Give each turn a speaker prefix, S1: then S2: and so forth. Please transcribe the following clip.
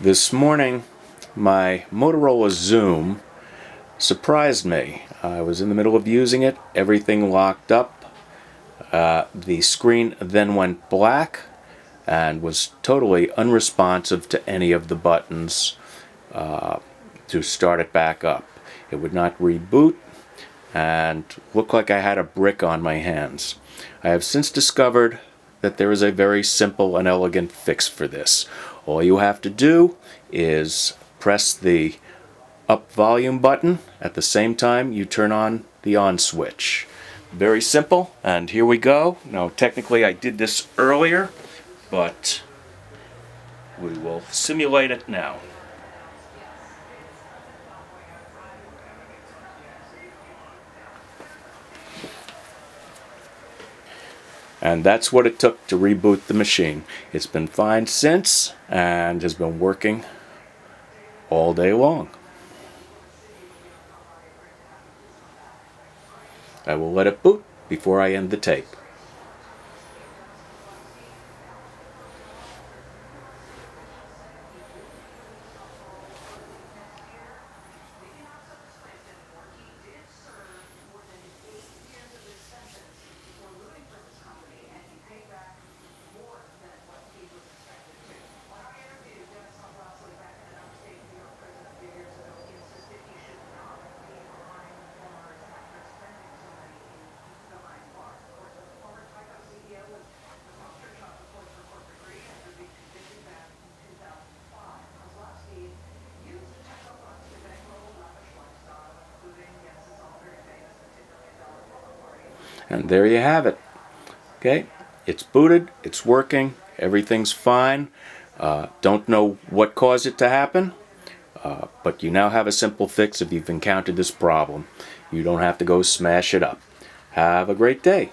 S1: This morning, my Motorola Xoom surprised me. I was in the middle of using it, everything locked up. Uh, the screen then went black and was totally unresponsive to any of the buttons uh, to start it back up. It would not reboot and looked like I had a brick on my hands. I have since discovered that there is a very simple and elegant fix for this. All you have to do is press the up volume button at the same time you turn on the on switch. Very simple, and here we go. Now, technically I did this earlier, but we will simulate it now. And that's what it took to reboot the machine. It's been fine since and has been working all day long. I will let it boot before I end the tape. And there you have it. Okay, it's booted, it's working, everything's fine. Uh, don't know what caused it to happen, uh, but you now have a simple fix if you've encountered this problem. You don't have to go smash it up. Have a great day.